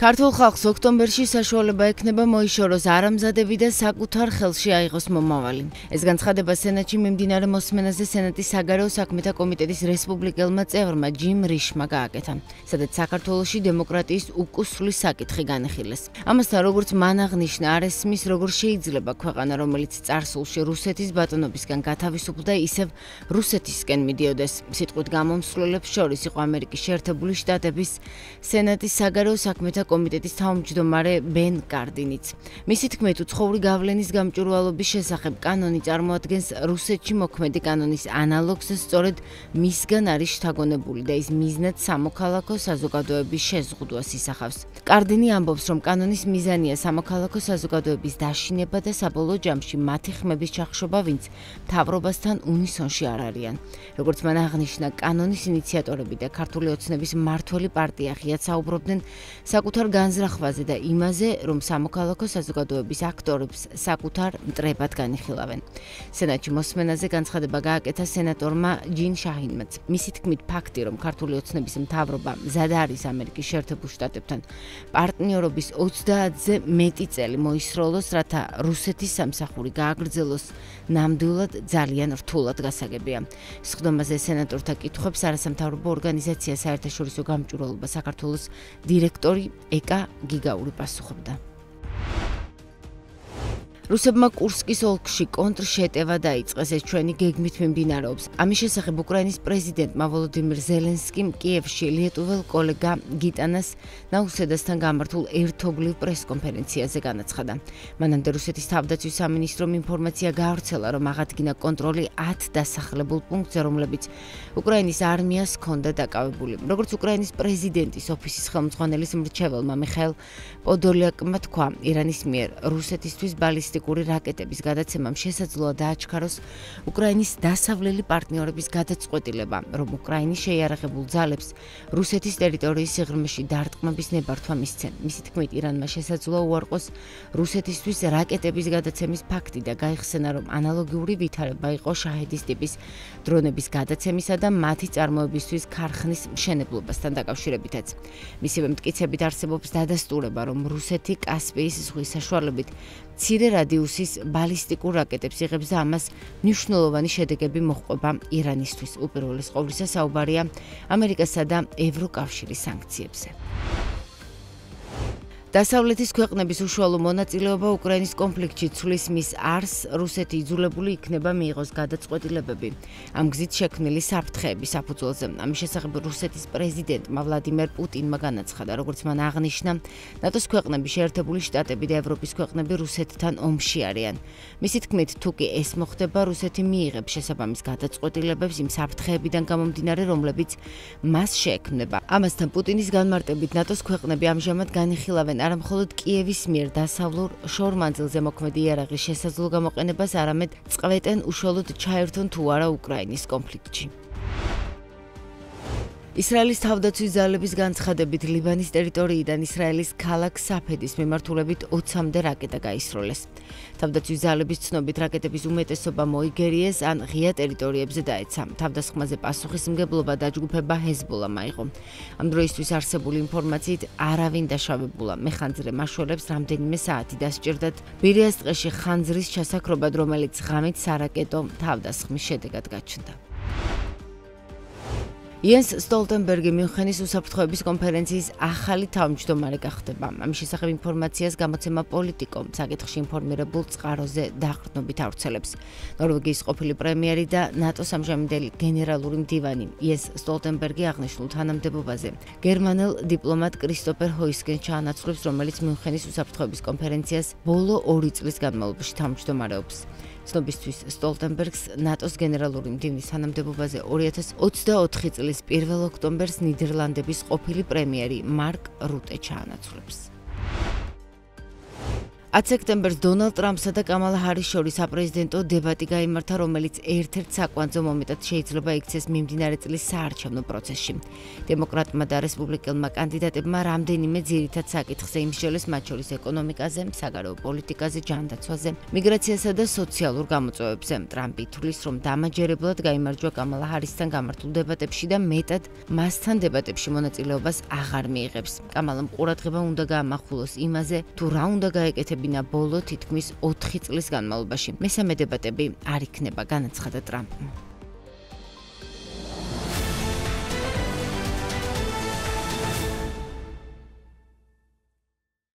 ქართულ ხალხს ოქტომბერში საშუალება ექნება მოიშოროს არამზადები და საკუთარ ხელში აიღოს მომავალი. ეს განცხადება სენატში მიმდინარე მოსმენაზე სენატის საგარეო საქმეთა კომიტეტის რესპუბლიკელმა წევრმა ჯიმ რიშმა გააკეთა, სადაც საქართველოსი დემოკრატიის უკუსრული საკითხი განეხილეს. ამასთან, როგორც მან აღნიშნა, არ ესმის, როგორ შეიძლება ქვეყანა, რომელიც წარსულში რუსეთის ბატონობისგან გათავისუფლდა, ისევ რუსეთისკენ მიდიოდეს. სიტყვით გამომსვლელებს შორის იყო ამერიკის შეერთებული შტატების სენატის საგარეო საქმეთა კომიტეტის თავმჯდომარე ბენ კარდინიც. მისი თქმით, უცხოური გავლენის გამჭვირვალობის შესახებ კანონი წარმოადგენს რუსეთში მოქმედი კანონის ანალოგს, სწორედ მისგან არის შთაგონებული და ის მიზნად სამოქალაქო საზოგადოების შეზღუდვას ისახავს. კარდინი ამბობს, რომ კანონის მიზანია სამოქალაქო საზოგადოების დაშინება და საბოლოო ჯამში მათი ხმების ჩახშობა, ვინც მთავრობასთან უნისონში არ არიან. როგორც მან აღნიშნა, კანონის ინიციატორები და ქართული ოცნების მართველი პარტია ღიად საუბრობდნენ საკუთარ საკუთარ განზრახვაზე და იმაზე, რომ სამოქალაქო საზოგადოების აქტორებს საკუთარ მტრებად განიხილავენ. სენატში მოსმენაზე განცხადება გააკეთა სენატორმა ჯინ შაჰინმაც. მისი თქმით, ფაქტი, რომ ქართული ოცნების მთავრობა მზად არის ამერიკის შეერთებულ შტატებთან პარტნიორობის 30-ზე მეტი წელი მოისროლოს, რათა რუსეთის სამსახური გააგრძელოს, ნამდვილად ძალიან რთულად გასაგებია. სხდომაზე სენატორთა კითხვებს არასამთავრობო ორგანიზაცია საერთაშორისო გამჭვირვალობა საქართველოს დირექტორი ეკა გიგაური პასუხობდა. რუსებმა კურსკის ოლქში კონტრშეტევა დაიწყეს, ეს ჩვენი გეგმით მიმდინარეობს. ამის შესახებ უკრაინის პრეზიდენტმა ვოლოდიმირ ზელენსკიმ კიევში ლიეტუველ კოლეგა გიტანას ნაუსედასთან გამართულ ერთობლივ პრესკონფერენციაზე განაცხადა. მანამდე რუსეთის თავდაცვის სამინისტრომ ინფორმაცია გაავრცელა, რომ აღადგინა კონტროლი 10 დასახლებულ პუნქტზე, რომლებიც უკრაინის არმიას ჰქონდა დაკავებული. როგორც უკრაინის პრეზიდენტის ოფისის ხელმძღვანელის მრჩეველმა მიხაილ პოდოლიაკმა თქვა, ირანის მიერ რუსეთისთვის ბალისტი ბალისტიკური რაკეტების გადაცემამ შესაძლოა დააჩქაროს უკრაინის დასავლელი პარტნიორების გადაწყვეტილება, რომ უკრაინის შეიარაღებულ ძალებს რუსეთის ტერიტორიის სიღრმეში დარტყმების ნებართვა მისცენ. მისი თქმით, ირანმა შესაძლოა უარყოს რუსეთისთვის რაკეტების გადაცემის ფაქტი და გაიხსენა, რომ ანალოგიური ვითარება იყო შაჰედის ტიპის დრონების გადაცემისა და მათი წარმოებისთვის ქარხნის მშენებლობასთან დაკავშირებითაც. მისივე მტკიცებით არსებობს დადასტურება, რომ რუსეთი კასპიის ზღვის საშუალებით ცირე რადიუსის ბალისტიკურ რაკეტებს იღებს და ამას მნიშვნელოვანი შედეგები მოჰყვება ირანისთვის. უპირველეს ყოვლისა საუბარია ამერიკასა და ევროკავშირის სანქციებზე. დასავლეთის ქვეყნების უშუალო მონაწილეობა უკრაინის კონფლიქტში ცვლის მის არს რუსეთი იძულებული იქნება მიიღოს გადაწყვეტილებები ამ გზით შექმნილი საფრთხეების საფუძველზე. ამის შესახებ რუსეთის პრეზიდენტმა ვლადიმერ პუტინმა განაცხადა, როგორც მან აღნიშნა, ნატოს ქვეყნები, შეერთებული შტატები და ევროპის ქვეყნები რუსეთთან ომში არიან. მისი თქმით, თუ კი ეს მოხდება, რუსეთი მიიღებს შესაბამის გადაწყვეტილებებს იმ საფრთხეებიდან გამომდინარე, რომლებიც მას შეექმნება. ამასთან პუტინის განმარტებით, ნატოს ქვეყნები ამჟამად განიხილავენ არა მხოლოდ კიევის მიერ დასავლურ შორმანძილზე მოქმედი იარაღის შესაძლო გამოყენებას, არამედ წყვეტენ უშუალოდ ჩაერთონ თუ არა უკრაინის კონფლიქტში. ისრაელის თავდაცვის ძალების განცხადებით ლიბანის ტერიტორიიდან ისრაელის ქალაქ საფედის მიმართულებით 20-მდე რაკეტა გაისროლეს. თავდაცვის ძალების ცნობით რაკეტების უმეტესობა მოიგერიეს ან ღია ტერიტორიებზე დაეცა. თავდასხმაზე პასუხისმგებლობა დაჯგუფება ჰეზბოლა მაიღო. ამ დროისთვის არსებული ინფორმაციით არავინ დაშავებულა. მეხანძრე მაშველებს რამდენიმე საათი დასჭირდათ ბირიას ტყეში ხანძრის ჩასაქრობად, რომელიც ღამით სარაკეტო თავდასხმის შედეგად გაჩნდა. იენს სტოლტენბერგი მიუნხენის უსაფრთხოების კონფერენციის ახალი თავმჯდომარე გახდება. ამის შესახებ ინფორმაციას გამოცემა პოლიტიკო საკითხში ინფორმირებულ წყაროზე დახრდნობით ავრცელებს. ნორვეგიის ყოფილი პრემიერი და ნატოს ამჟამინდელი გენერალური მდივანი იენს სტოლტენბერგი აღნიშნულ თანამდებობაზე გერმანელ დიპლომატ კრისტოფერ ჰოისკენ ჩაანაცვლებს, რომელიც მიუნხენის უსაფრთხოების კონფერენციას ბოლო 2 წლის განმავლობაში თავმჯდომარეობს. ცნობისთვის სტოლტენბერგს ნატოს გენერალური მდივნის თანამდებობაზე 2024 წლის 1 ოქტომბერს ნიდერლანდების ყოფილი პრემიერი მარკ რუტე ჩაანაცვლებს. 10 სექტემბერს დონალდ ტრამპსა და კამალა ჰარის შორის საპრეზიდენტო დებატი გაიმართა, რომელიც ერთ-ერთ საკვანძო მომენტად შეიძლება იქცეს მიმდინარე წლის საარჩევნო პროცესში. დემოკრატმა და რესპუბლიკელმა კანდიდატებმა რამდენიმე ძირითად საკითხზე იმსჯელეს, მათ შორის ეკონომიკაზე, საგარეო პოლიტიკაზე, ჯანდაცვაზე, მიგრაციასა და სოციალურ გამოწვევებზე. ტრამპი თვლის, რომ დამაჯერებლად გაიმარჯვა კამალა ჰარისთან გამართულ დებატებში და მეტად მასთან დებატებში მონაწილეობას აღარ მიიღებს. კამალამ ყურადღება უნდა გაამახვილოს იმაზე, თუ რა უნდა გაეკეთებინა ეხებინა ბოლო თითქმის 4 წლის განმავლობაში. მესამე დებატები არ იქნება, განაცხადა ტრამპმა.